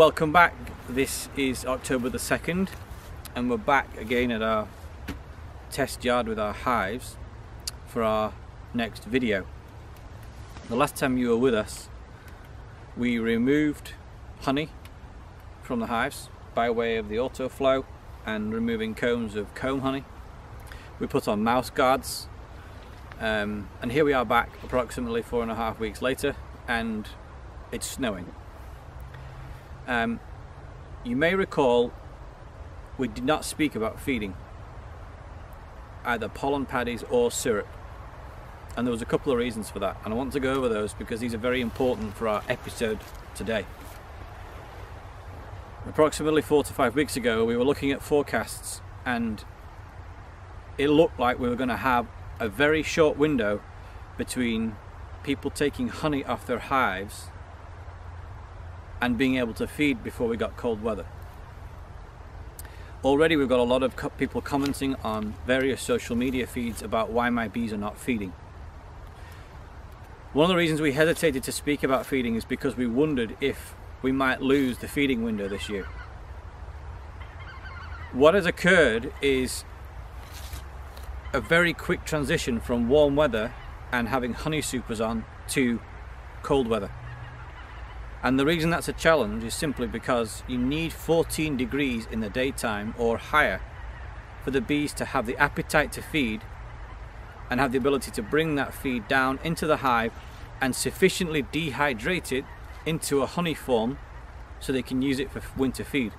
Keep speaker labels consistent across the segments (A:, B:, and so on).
A: Welcome back. This is October the 2nd and we're back again at our test yard with our hives for our next video. The last time you were with us we removed honey from the hives by way of the auto flow and removing combs of comb honey. We put on mouse guards um, and here we are back approximately four and a half weeks later and it's snowing. Um, you may recall we did not speak about feeding either pollen patties or syrup and there was a couple of reasons for that and I want to go over those because these are very important for our episode today. Approximately four to five weeks ago we were looking at forecasts and it looked like we were going to have a very short window between people taking honey off their hives and being able to feed before we got cold weather. Already we've got a lot of people commenting on various social media feeds about why my bees are not feeding. One of the reasons we hesitated to speak about feeding is because we wondered if we might lose the feeding window this year. What has occurred is a very quick transition from warm weather and having honey supers on to cold weather. And the reason that's a challenge is simply because you need 14 degrees in the daytime or higher for the bees to have the appetite to feed and have the ability to bring that feed down into the hive and sufficiently dehydrate it into a honey form so they can use it for winter feed.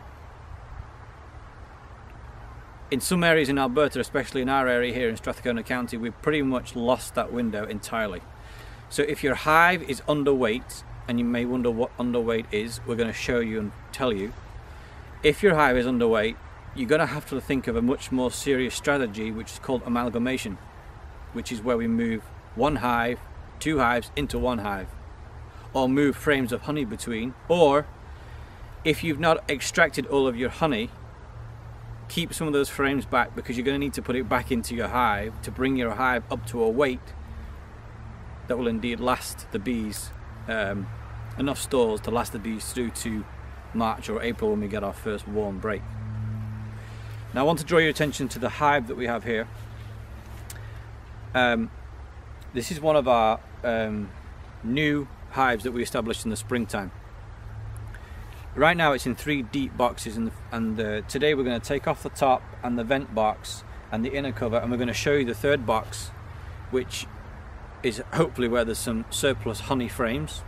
A: In some areas in Alberta, especially in our area here in Strathcona County, we've pretty much lost that window entirely. So if your hive is underweight and you may wonder what underweight is, we're going to show you and tell you. If your hive is underweight, you're going to have to think of a much more serious strategy which is called amalgamation, which is where we move one hive, two hives into one hive, or move frames of honey between, or if you've not extracted all of your honey, keep some of those frames back because you're going to need to put it back into your hive to bring your hive up to a weight that will indeed last the bees um, enough stores to last the bees through to March or April when we get our first warm break. Now I want to draw your attention to the hive that we have here. Um, this is one of our um, new hives that we established in the springtime. Right now it's in three deep boxes and, and the, today we're going to take off the top and the vent box and the inner cover and we're going to show you the third box which is hopefully where there's some surplus honey frames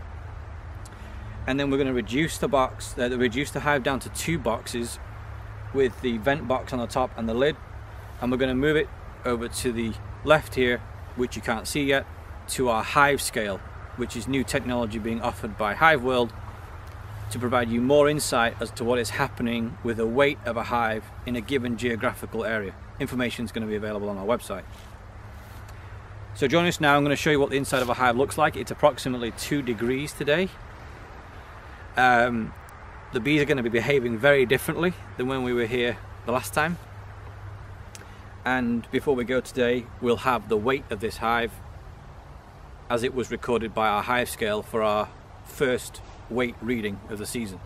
A: and then we're going to reduce the box, uh, reduce the hive down to two boxes with the vent box on the top and the lid and we're going to move it over to the left here which you can't see yet to our hive scale which is new technology being offered by Hive World to provide you more insight as to what is happening with the weight of a hive in a given geographical area. Information is going to be available on our website. So join us now, I'm going to show you what the inside of a hive looks like. It's approximately two degrees today. Um, the bees are going to be behaving very differently than when we were here the last time. And before we go today, we'll have the weight of this hive as it was recorded by our hive scale for our first weight reading of the season.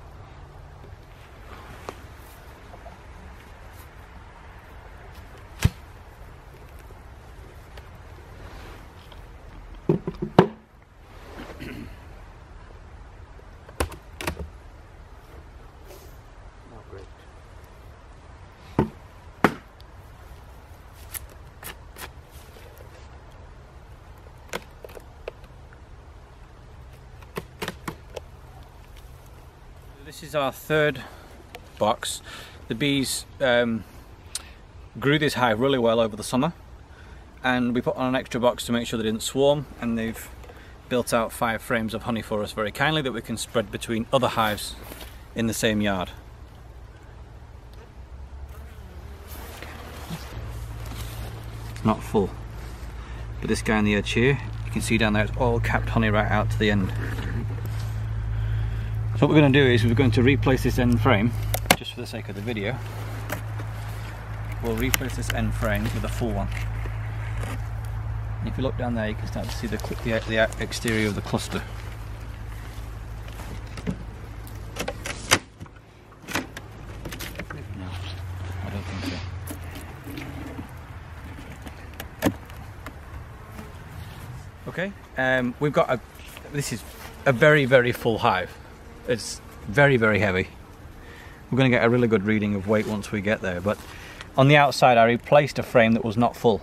A: This is our third box. The bees um, grew this hive really well over the summer and we put on an extra box to make sure they didn't swarm and they've built out five frames of honey for us very kindly that we can spread between other hives in the same yard. Not full, but this guy on the edge here, you can see down there it's all capped honey right out to the end. So what we're going to do is we're going to replace this end frame, just for the sake of the video. We'll replace this end frame with a full one. And if you look down there, you can start to see the, the, the exterior of the cluster. Okay, um, we've got a, this is a very, very full hive. It's very, very heavy. We're going to get a really good reading of weight once we get there, but on the outside I replaced a frame that was not full.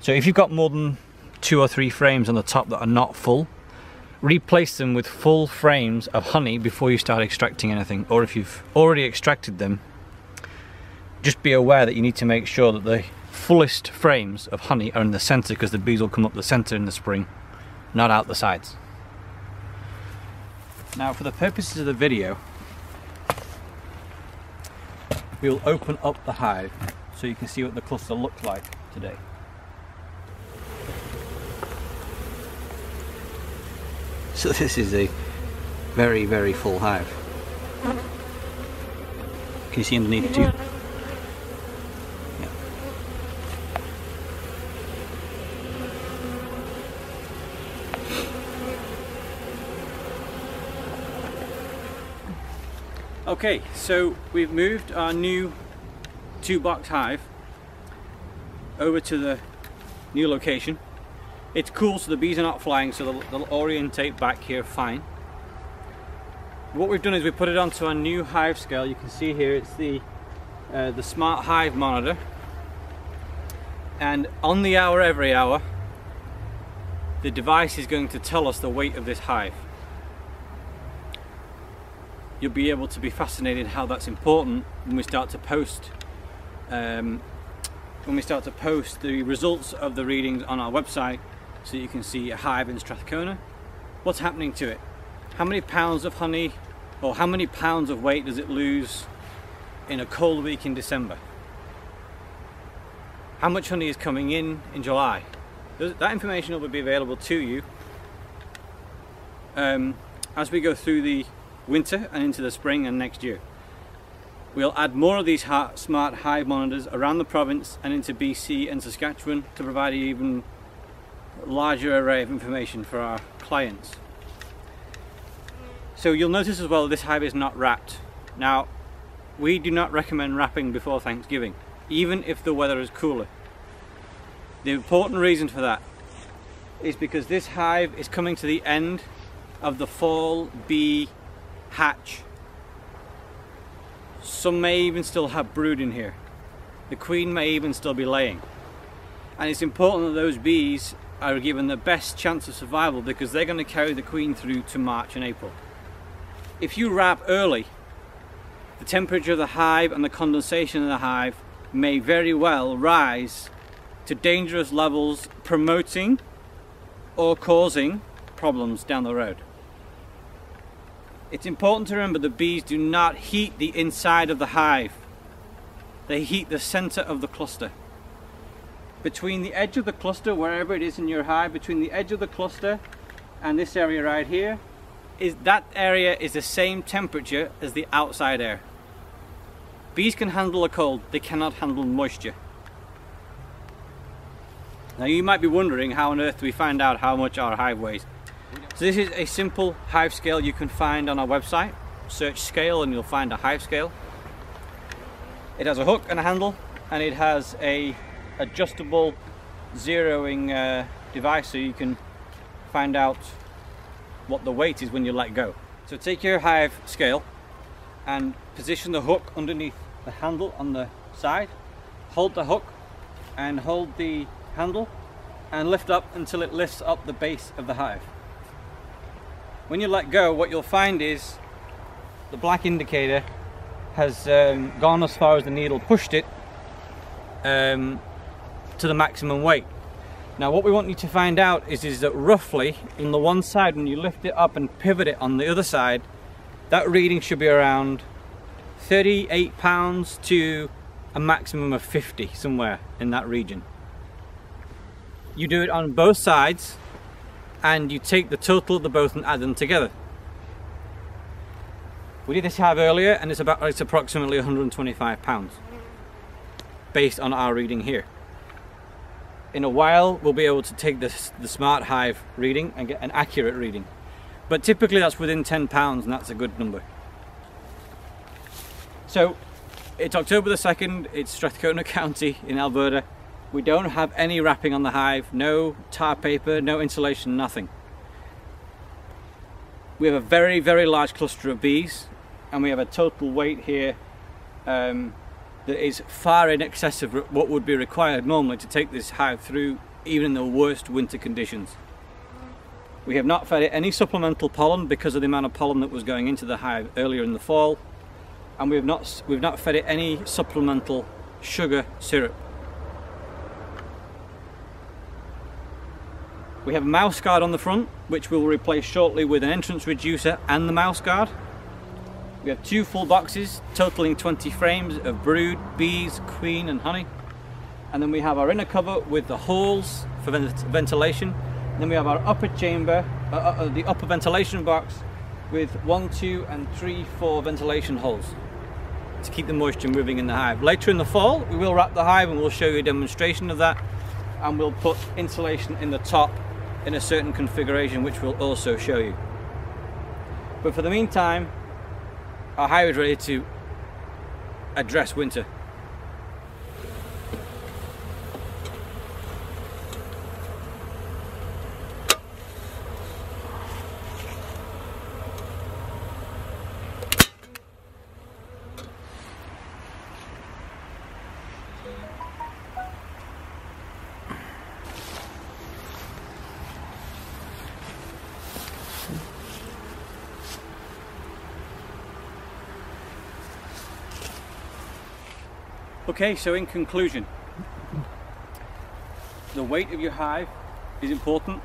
A: So if you've got more than two or three frames on the top that are not full, replace them with full frames of honey before you start extracting anything. Or if you've already extracted them, just be aware that you need to make sure that the fullest frames of honey are in the center because the bees will come up the center in the spring, not out the sides. Now for the purposes of the video, we'll open up the hive so you can see what the cluster looks like today. So this is a very, very full hive. Can you see underneath too? Okay, so we've moved our new two box hive over to the new location it's cool so the bees are not flying so they'll, they'll orientate back here fine. What we've done is we put it onto a new hive scale. You can see here it's the uh, the smart hive monitor and on the hour every hour the device is going to tell us the weight of this hive. You'll be able to be fascinated how that's important when we start to post um, when we start to post the results of the readings on our website so you can see a hive in Strathcona. What's happening to it? How many pounds of honey or how many pounds of weight does it lose in a cold week in December? How much honey is coming in in July? That information will be available to you um, as we go through the winter and into the spring and next year. We'll add more of these smart hive monitors around the province and into BC and Saskatchewan to provide an even larger array of information for our clients. So you'll notice as well this hive is not wrapped. Now we do not recommend wrapping before Thanksgiving even if the weather is cooler. The important reason for that is because this hive is coming to the end of the fall bee hatch. Some may even still have brood in here. The queen may even still be laying. And it's important that those bees are given the best chance of survival because they're going to carry the queen through to March and April. If you wrap early, the temperature of the hive and the condensation of the hive may very well rise to dangerous levels promoting or causing problems down the road. It's important to remember the bees do not heat the inside of the hive. They heat the center of the cluster between the edge of the cluster, wherever it is in your hive, between the edge of the cluster and this area right here, is that area is the same temperature as the outside air. Bees can handle a cold, they cannot handle moisture. Now you might be wondering how on earth do we find out how much our hive weighs. So this is a simple hive scale you can find on our website. Search scale and you'll find a hive scale. It has a hook and a handle and it has a adjustable zeroing uh, device so you can find out what the weight is when you let go. So take your hive scale and position the hook underneath the handle on the side. Hold the hook and hold the handle and lift up until it lifts up the base of the hive. When you let go, what you'll find is the black indicator has um, gone as far as the needle pushed it um, to the maximum weight. Now what we want you to find out is, is that roughly on the one side when you lift it up and pivot it on the other side that reading should be around 38 pounds to a maximum of 50 somewhere in that region. You do it on both sides and you take the total of the both and add them together. We did this hive earlier and it's about it's approximately 125 pounds based on our reading here. In a while we'll be able to take this, the smart hive reading and get an accurate reading. But typically that's within 10 pounds and that's a good number. So it's October the 2nd it's Strathcona County in Alberta We don't have any wrapping on the hive, no tar paper, no insulation, nothing. We have a very, very large cluster of bees and we have a total weight here um, that is far in excess of what would be required normally to take this hive through even in the worst winter conditions. We have not fed it any supplemental pollen because of the amount of pollen that was going into the hive earlier in the fall and we have not, we've not fed it any supplemental sugar syrup. We have a mouse guard on the front, which we'll replace shortly with an entrance reducer and the mouse guard. We have two full boxes, totaling 20 frames of brood, bees, queen and honey. And then we have our inner cover with the holes for ventilation. And then we have our upper chamber, uh, uh, uh, the upper ventilation box with one, two and three, four ventilation holes to keep the moisture moving in the hive. Later in the fall, we will wrap the hive and we'll show you a demonstration of that. And we'll put insulation in the top in a certain configuration which we'll also show you. But for the meantime, our hive is ready to address winter. Okay, so in conclusion, the weight of your hive is important.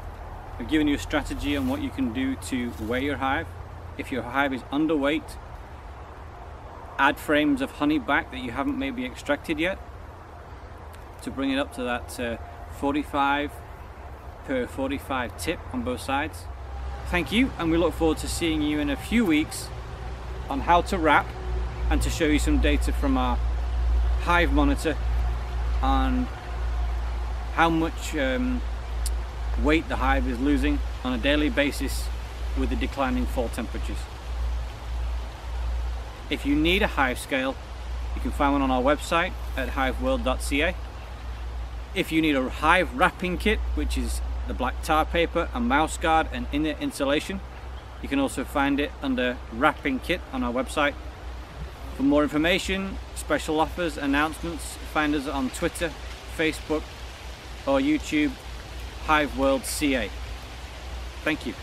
A: I've given you a strategy on what you can do to weigh your hive. If your hive is underweight, add frames of honey back that you haven't maybe extracted yet to bring it up to that uh, 45 per 45 tip on both sides. Thank you and we look forward to seeing you in a few weeks on how to wrap and to show you some data from our hive monitor and how much um, weight the hive is losing on a daily basis with the declining fall temperatures. If you need a hive scale, you can find one on our website at hiveworld.ca. If you need a hive wrapping kit, which is the black tar paper, a mouse guard and inner insulation, you can also find it under wrapping kit on our website for more information, special offers, announcements, find us on Twitter, Facebook or YouTube, Hive World CA. Thank you.